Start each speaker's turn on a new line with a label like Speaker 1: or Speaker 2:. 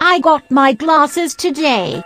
Speaker 1: I got my glasses today.